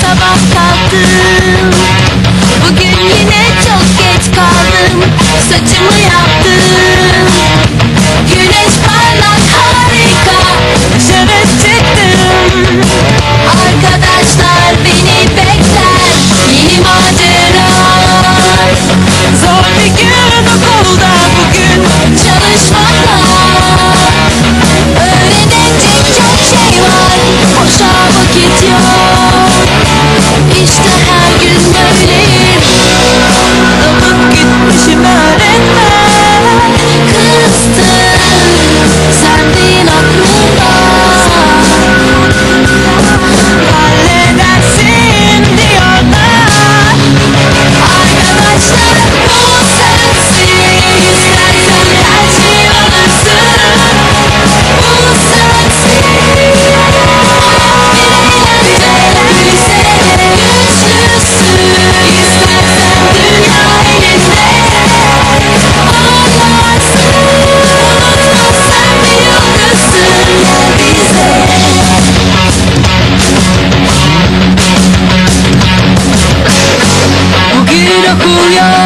Sabah kalktım Hallelujah.